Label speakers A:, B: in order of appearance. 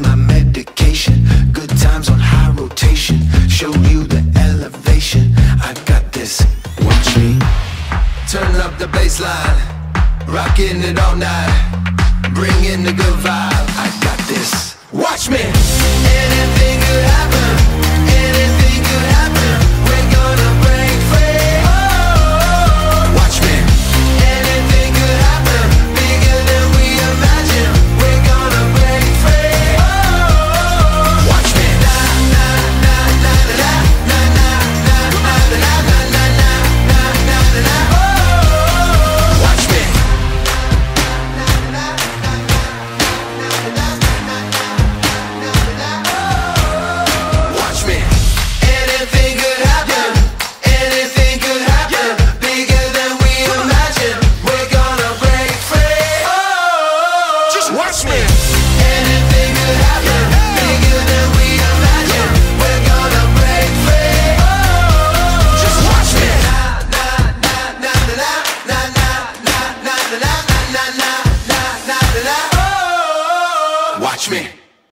A: my medication. Good times on high rotation. Show you the elevation. I got this, watch me Turn up the bass line Rockin' it all night. Bring in the good vibe. I got this, watch me. watch me.